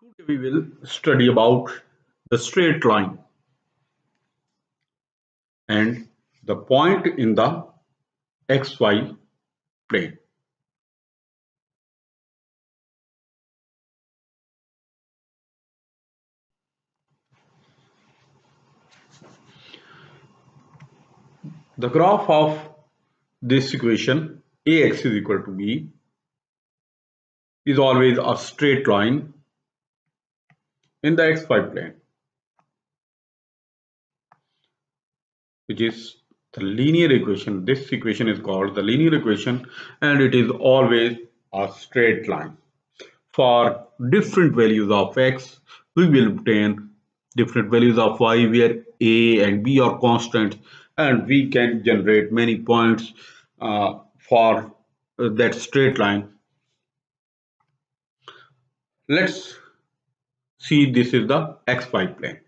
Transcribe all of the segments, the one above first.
Today we will study about the straight line and the point in the xy plane. The graph of this equation ax is equal to b is always a straight line in the xy plane which is the linear equation. This equation is called the linear equation and it is always a straight line. For different values of x we will obtain different values of y where a and b are constants and we can generate many points uh, for that straight line. Let's see this is the xy plane.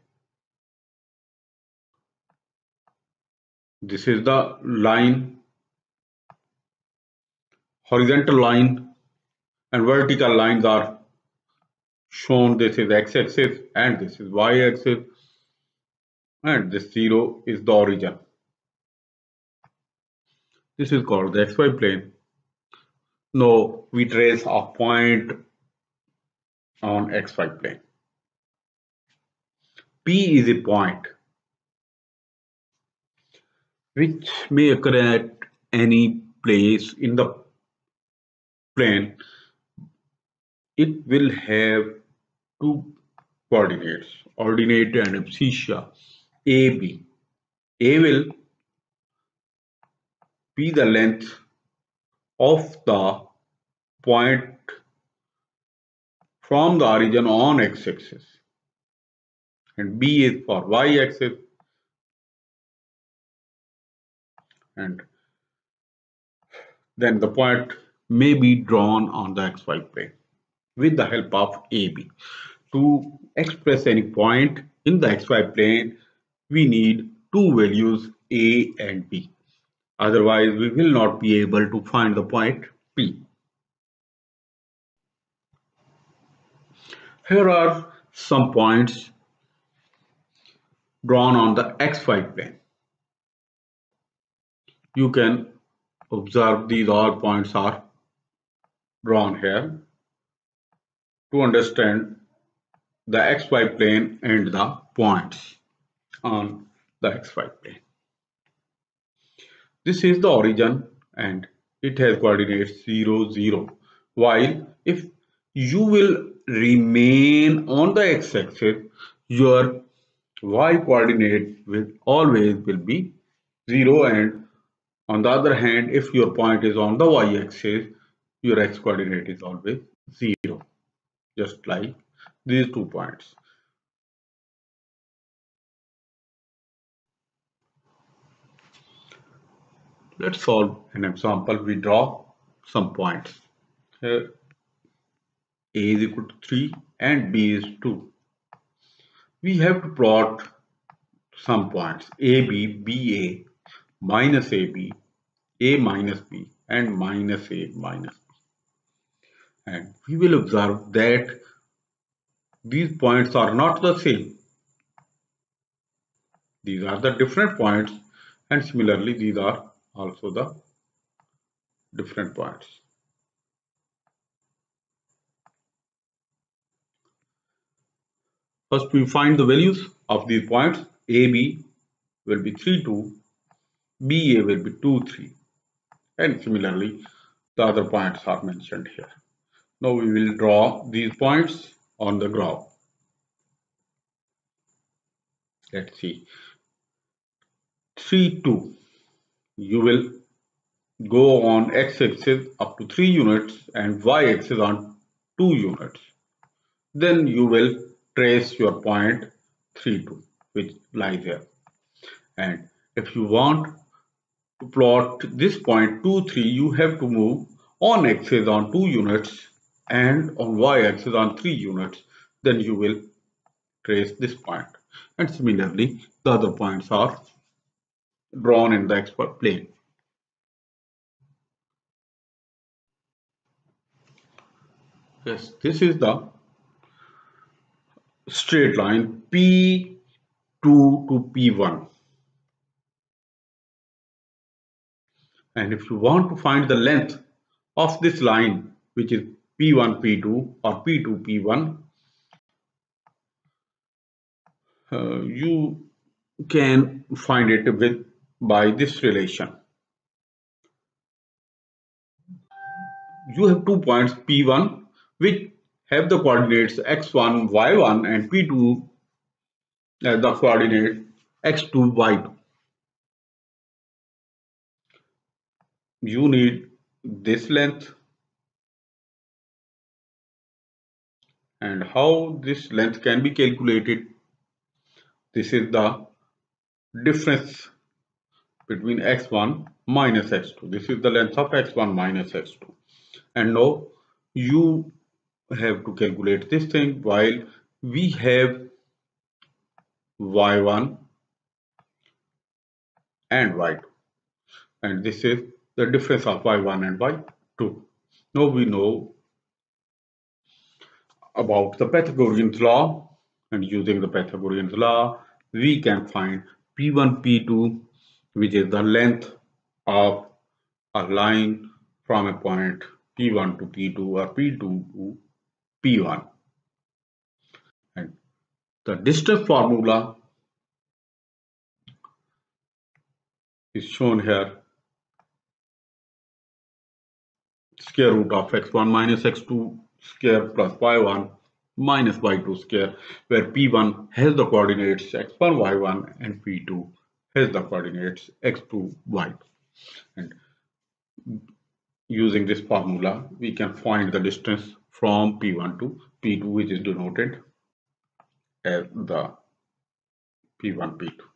This is the line horizontal line and vertical lines are shown. This is x-axis and this is y-axis and this zero is the origin. This is called the xy plane. Now we trace a point on xy plane P is a point which may occur at any place in the plane. It will have two coordinates, ordinate and abscissa, AB. A will be the length of the point from the origin on x-axis and B is for y-axis and then the point may be drawn on the xy plane with the help of AB. To express any point in the xy plane, we need two values A and B. Otherwise, we will not be able to find the point P. Here are some points drawn on the xy plane. You can observe these all points are drawn here to understand the xy plane and the points on the xy plane. This is the origin and it has coordinates 0, 0. While if you will remain on the x-axis, your y coordinate will always will be 0 and on the other hand if your point is on the y axis your x coordinate is always 0 just like these two points. Let's solve an example. We draw some points. Here a is equal to 3 and b is 2 we have to plot some points AB, BA, minus AB, A minus B and minus A minus B. And we will observe that these points are not the same. These are the different points and similarly these are also the different points. First we find the values of these points. AB will be 3, 2, BA will be 2, 3 and similarly the other points are mentioned here. Now we will draw these points on the graph. Let's see. 3, 2. You will go on x-axis up to 3 units and y-axis on 2 units. Then you will trace your point 3 2 which lies here. And if you want to plot this point 2 3 you have to move on axis on 2 units and on y axis on 3 units. Then you will trace this point. And similarly the other points are drawn in the xy plane. Yes this is the straight line P2 to P1. And if you want to find the length of this line, which is P1, P2 or P2, P1, uh, you can find it with by this relation. You have two points P1 which have the coordinates x1, y1 and P2 as uh, the coordinate x2, y2. You need this length and how this length can be calculated. This is the difference between x1 minus x2. This is the length of x1 minus x2. And now you have to calculate this thing while we have y1 and y2 and this is the difference of y1 and y2 now we know about the Pythagorean law. And using the Pythagorean law we can find p1 p2 which is the length of a line from a point p1 to p2 or p2 to P1. And the distance formula is shown here. Square root of x1 minus x2 square plus y1 minus y2 square where p1 has the coordinates x1 y1 and p2 has the coordinates x2 y2 and using this formula we can find the distance from P1 to P2 which is denoted as the P1 P2